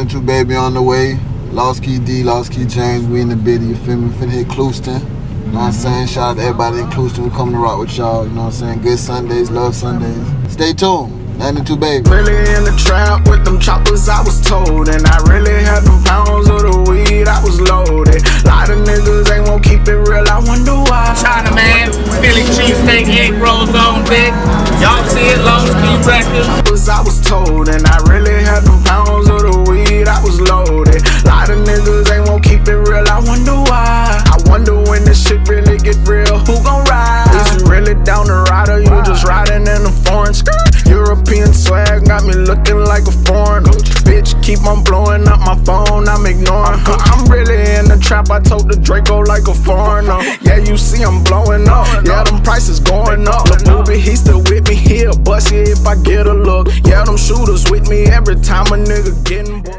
92 baby on the way. Lost Key D, Lost Key James, we in the biddy, you feel me? Finna hit Clewiston. You know what I'm mm-hmm. saying? Shout out to everybody in Clewiston. We coming to rock with y'all. You know what I'm saying? Good Sundays, love Sundays. Stay tuned. 92 baby. Really in the trap with them choppers, I was told. And I really had them pounds of the weed, I was loaded. Lot of niggas ain't won't keep it real, I wonder why. China man, Philly cheesesteak, egg rolls on deck. Y'all see it, Lost Key Records. Get real, who gon' ride? Is you really down the rider, you just riding in a foreign skirt? European swag got me looking like a foreigner. Bitch, keep on blowing up my phone, I'm ignoring her. I'm really in the trap, I told the Draco like a foreigner. Yeah, you see I'm blowing up, yeah, them prices going up. Lil Booby, he still with me, he'll bust it if I get a look. Yeah, them shooters with me every time a nigga getting booked.